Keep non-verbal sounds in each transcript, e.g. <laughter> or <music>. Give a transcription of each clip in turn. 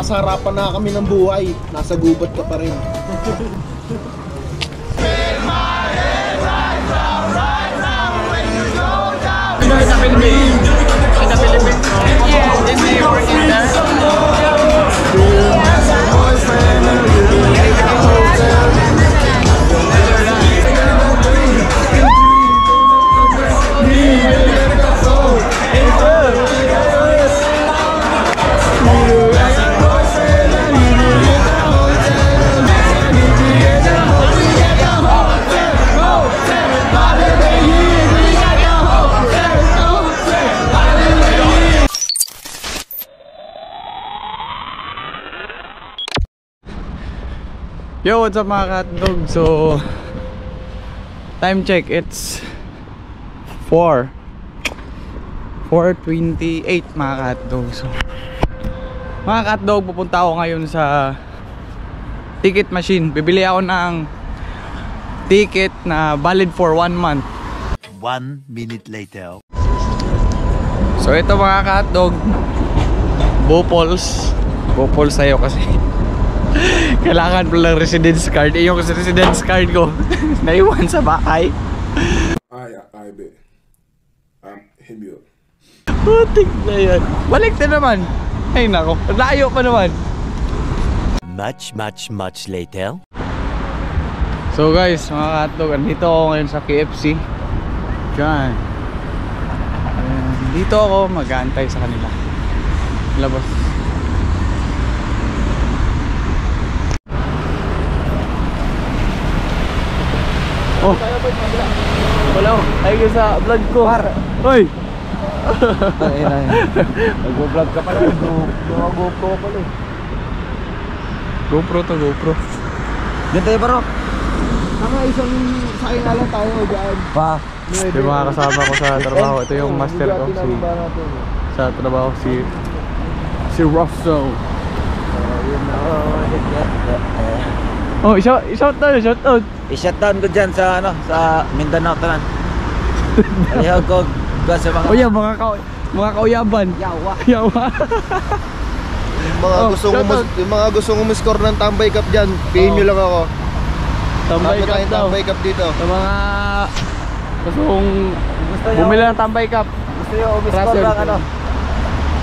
nasa harapan na kami ng buhay. Nasa gubat ka pa rin. Yo, what's up mga katdog? So, time check, it's 4 4.28 mga katdog So, mga katdog, pupunta ako ngayon sa ticket machine. Bibili ako ng ticket na valid for 1 month. One minute later. So, ito mga katdog Bopols Bopols sa'yo kasi <laughs> Kailangan lang residence card. Eh, yung residence card ko, <laughs> naiwan sa bahay. Ay, ay, be. Um, hit me up. Putik na yan. Balik na naman. Ay nako, layo pa naman. Much, much, much later. So guys, mga katlog, andito ako ngayon sa KFC. Diyan. Ayan, Dito ako mag-aantay sa kanila. Labas. Oh. Wala ko. Ay ka sa vlog ko. Par. Hoy. <laughs> Nag-vlog ka pala. Mga GoPro ka pala. eh. GoPro to GoPro. Diyan tayo baro. Tama, isang sakay na lang tayo dyan. Pa. Yung mga kasama ko sa trabaho. Ito yung master ko. Si, sa trabaho si si Russo. Oh, shout, shout out, shout out. I-shutdown ko dyan sa ano sa Mindanao tanan. <laughs> Ayaw ko ko sa mga Oh yeah, mga ka mga kauyaban. yawa. Yawa. Yung mga Oh, gusto shout mo yung mga gusto mo score ng tambay cup dyan, piliin Oh. nyo lang ako. tambay Tambay cup daw. tambay cup dito. Sa mga gustong Gusto nyo, bumili ng tambay cup. gusto nyo umiscore Russell. lang ano.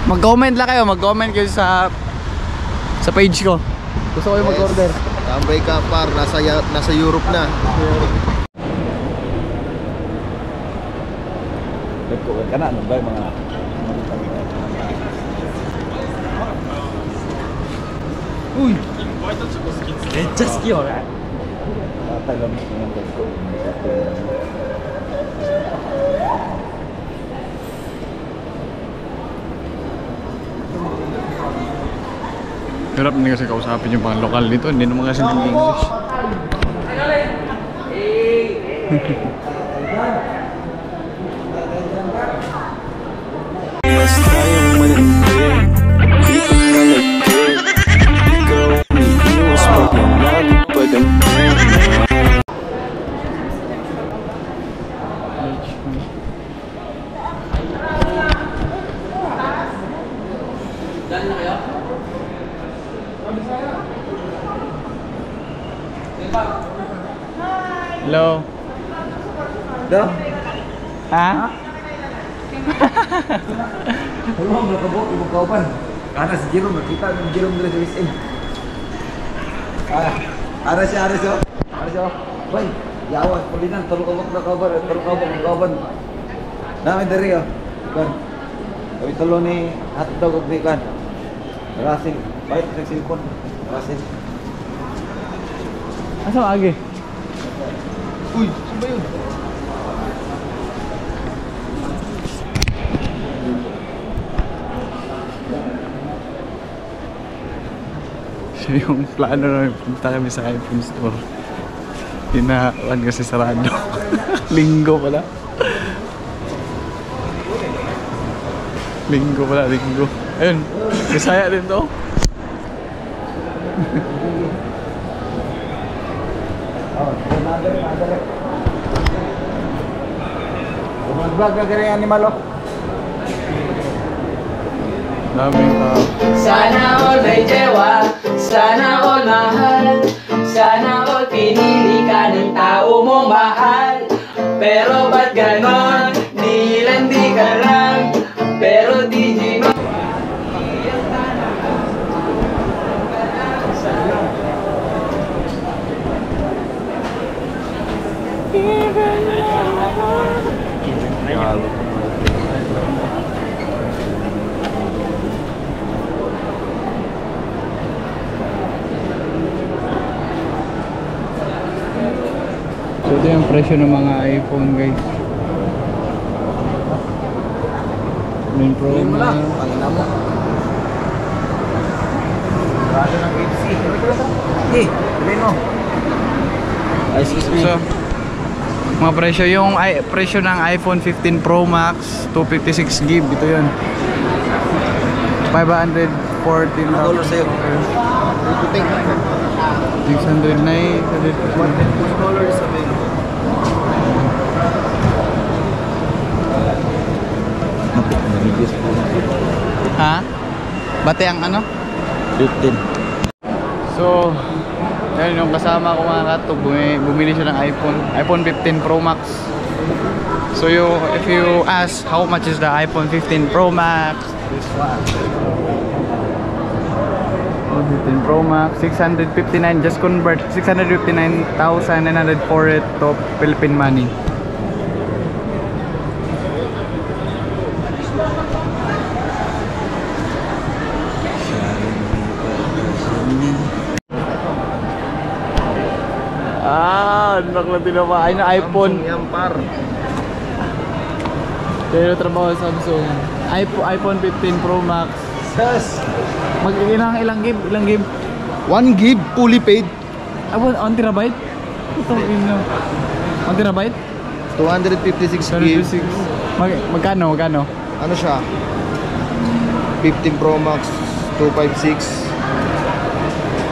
Mag-comment lang kayo, mag-comment kayo sa sa page ko. Gusto ko yung mag-order. Tambay cup par, nasa, Ya- nasa Europe na. Nagkuhan ka na, ano ba yung mga Uy, Just cure, eh? Tatalam mo yung ko. Hirap na kasi kausapin yung mga lokal dito. Hindi naman kasi ng <laughs> ara siya. Ara siya. Bay, yawas, pulinan, tulong kabok na kauban, tulong kabok ng kauban. Dami dari oh. Kan. Kami tulong ni hotdog ug kan. Rasil, bait sa silpon. Rasil. Asa agi? Uy, saan So <laughs> yung plano namin, punta kami sa iPhone store. Tinaan kasi sarado. <laughs> linggo pala. Linggo pala, linggo. Ayun, kasaya din to. Mag-vlog ka rin animal oh. Daming tao. Sana all may jewa, sana all mahal Sana all pinili ka ng tao mong mahal Pero ba't ganon, di lang di ka lang Pero di Gino So ito yung presyo ng mga iPhone guys. Main Pro Hindi mo lang. Pangina mo. Rado ng KFC. Eh, bilhin mo. Ay, excuse me. So, mga presyo yung i- presyo ng iPhone 15 Pro Max 256 GB ito yun 514 Ano color sa'yo? Puting. 600 na eh What color is available? Ha? Bate ang ano? 15. So, yan yung kasama ko mga katog, bumi, bumili siya ng iPhone, iPhone 15 Pro Max. So you, if you ask how much is the iPhone 15 Pro Max, this one. iPhone 15 Pro Max, 659, just convert 659,900 for it to Philippine money. Ah, anak na tinamaan na iPhone. Yan par. Pero trabaho sa Samsung. iPhone 15 Pro Max. Yes. Mag ilang ilang game, ilang game. 1 gig fully paid. Ah, one, on terabyte? Itong ino. On terabyte? 256 gig. 36. Mag, magkano, magkano? Ano siya? 15 Pro Max 256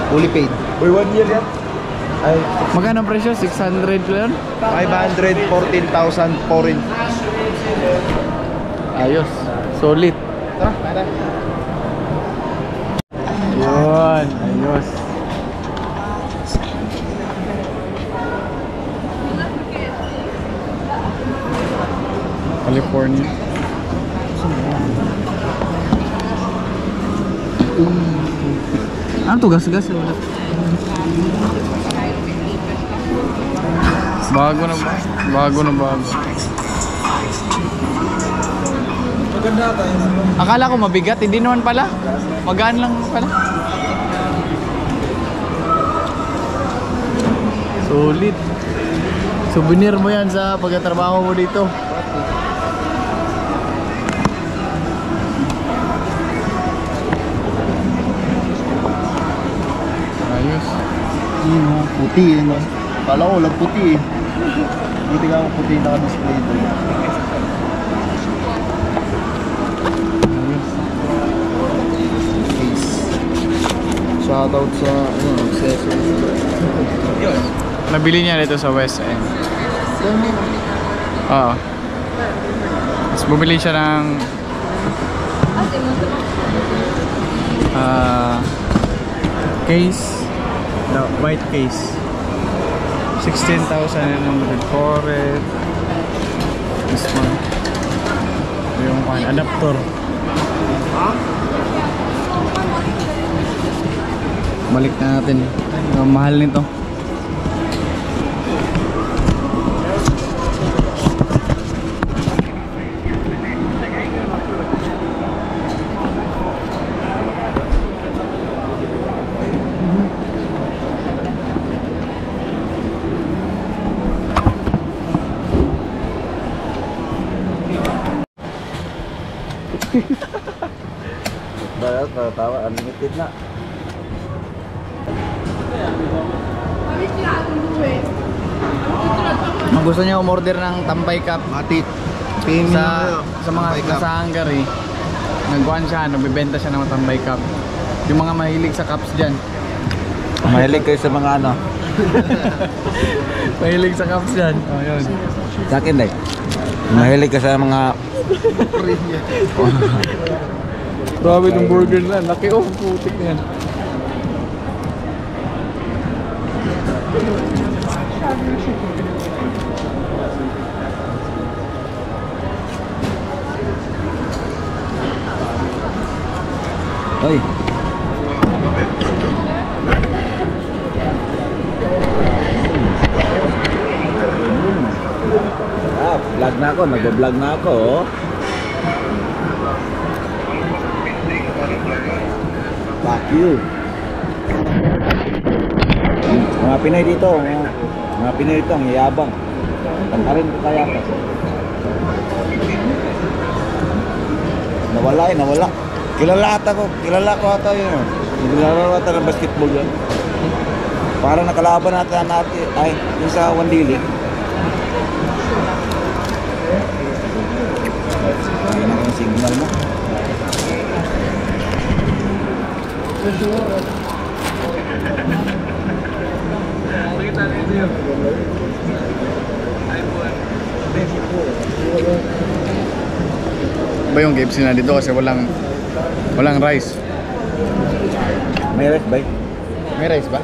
fully paid. Uy, 1 year yan? Ay, Magkano ang presyo? 600 lang? 514,000 foreign. Ayos. Solid. Tara, tara. Yun. Ayos. California. Ano to? Gas-gas? Bago na ba? Bago na bago. Akala ko mabigat, hindi naman pala. Magaan lang pala. Solid. Souvenir mo yan sa pagkatrabaho mo dito. Ayos. Yun, oh, puti eh, no? Kala ko, lang puti eh. Buti ka puti naka-display doon. Shoutout sa, ano, accessories. Nabili niya dito sa West End. Oo. Tapos bumili siya ng ah case. The white case. 16,900 for it this one. Yung adapter balik na natin ang mahal nito tawa, unlimited na. Kung gusto niyo umorder ng Tambay Cup Matit. Sa sa mga nasa Hungary, nagkuhan siya, nagbebenta siya ng mga Tambay Cup. Yung mga mahilig sa cups diyan. Mahilig kayo sa mga ano. <laughs> Mahilig sa cups diyan. Oh, yun. Sa akin, like. Mahilig ka sa mga... <laughs> Grabe itong burger na. Laki oh, putik na yan. Hoy. Ah, vlog na ako, nagbo-vlog na ako. oh. Fuck you. Mga Pinay dito, mga, mga Pinay dito, ang yabang. Tangkarin ko kaya ka. Nawala eh, nawala. Kilala ata ko, kilala ko ata yun. oh. Kilala ata ng basketball yan. Parang nakalaban natin natin, ay, yung sa Wandili. Ayun ang signal mo. Ba yung KFC na dito kasi walang walang rice. May rest ba? May rice ba?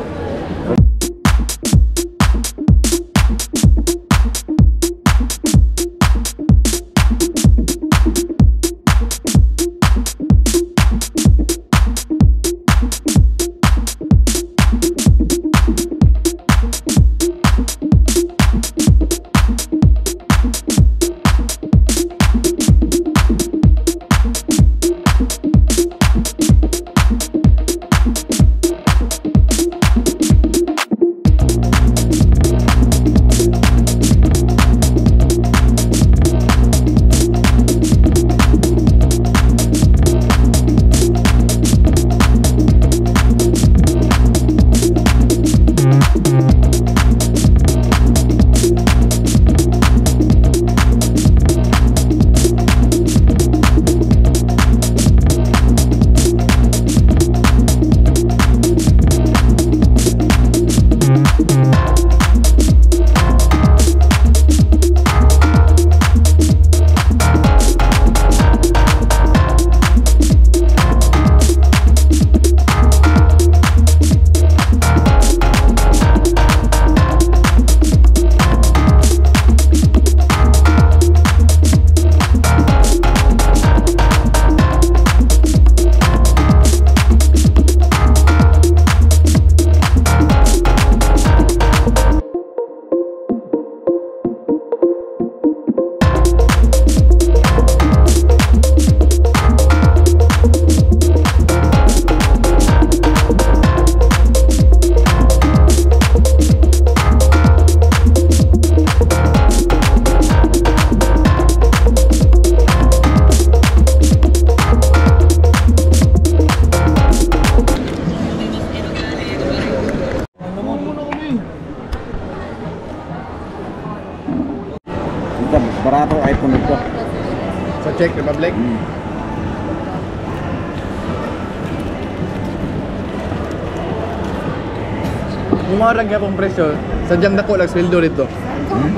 Kung mga gyapong presyo, sadyang dako lang sweldo dito. Hmm?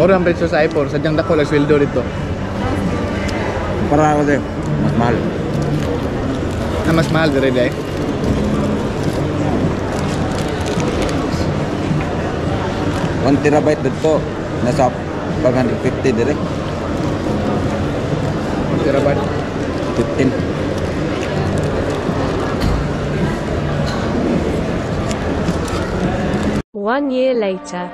Mura ang presyo sa iPhone, sadyang dako lang sweldo dito. Para ako din. Mas mahal. Na mas mahal dire dai. One terabyte dito. Nasa 550 dire. Terabyte. 15. One year later.